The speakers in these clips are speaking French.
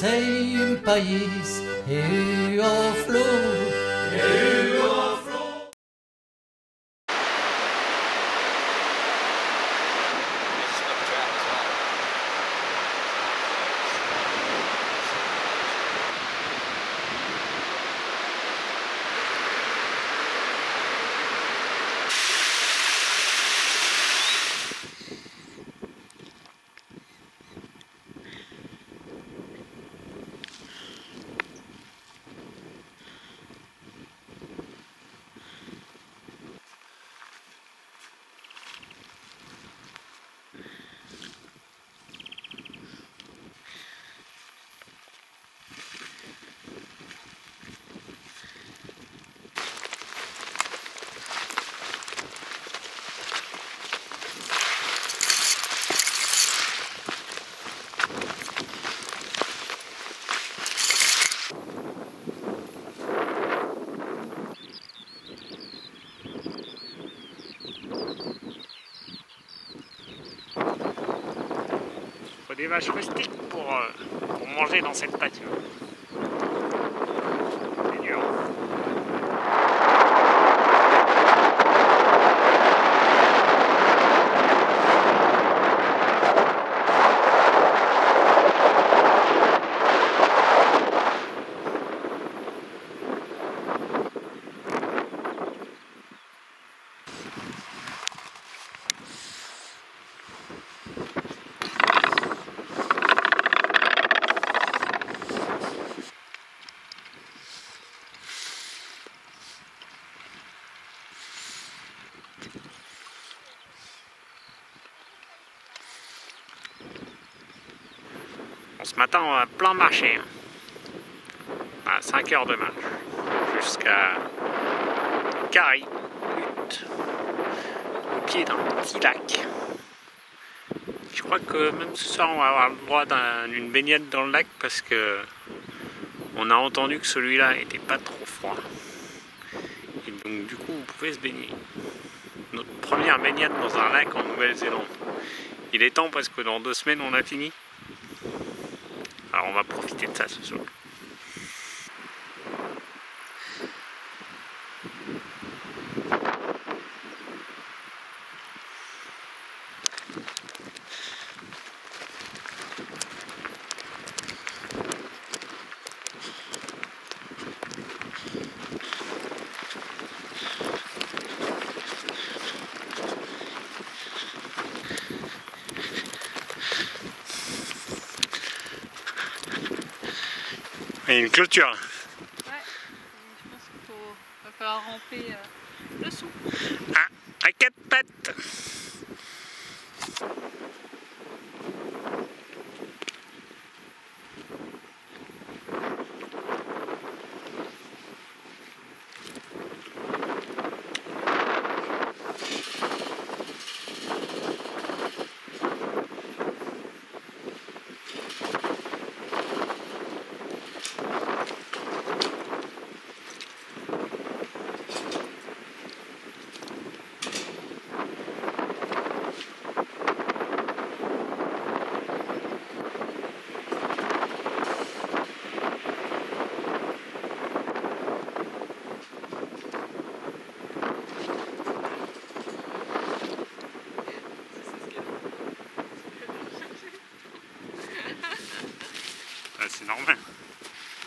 sejn pajis jofflu. Des vaches rustiques pour, euh, pour manger dans cette pâture. Ce matin, on a plein marché. hein. À 5 heures de marche. Jusqu'à Carrie, au pied d'un petit lac. Je crois que même ce soir, on va avoir le droit d'un- d'une baignade dans le lac parce que on a entendu que celui-là n'était pas trop froid. Et donc, du coup, vous pouvez se baigner. Notre première baignade dans un lac en Nouvelle-Zélande. Il est temps parce que dans deux semaines, on a fini. On va profiter de ça ce soir. Il y a une clôture. Ouais, je pense qu'il faut, va falloir ramper euh, dessous. Ah, à quatre pattes.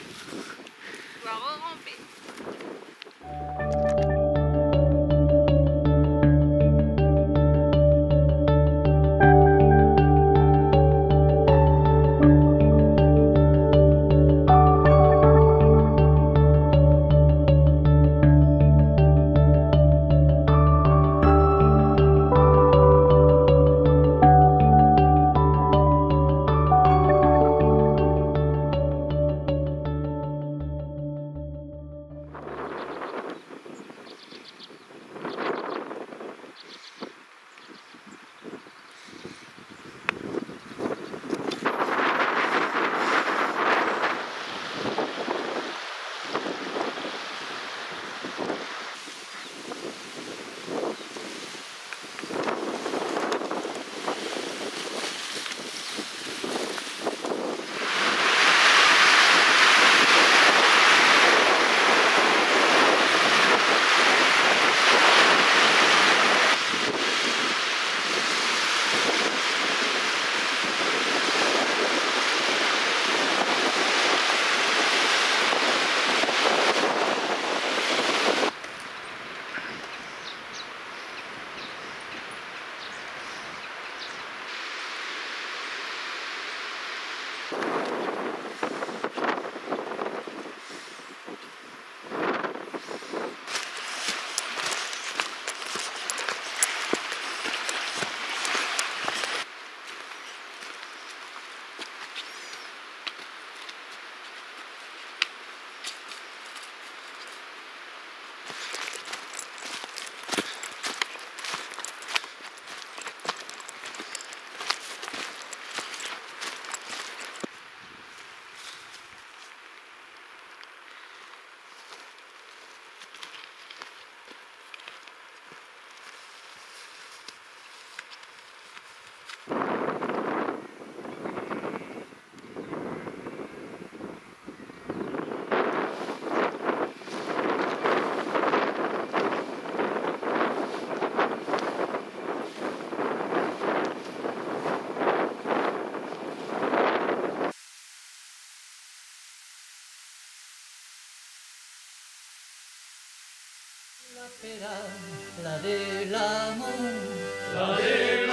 On va re-ramper. esperanza, la del amor, la del amor.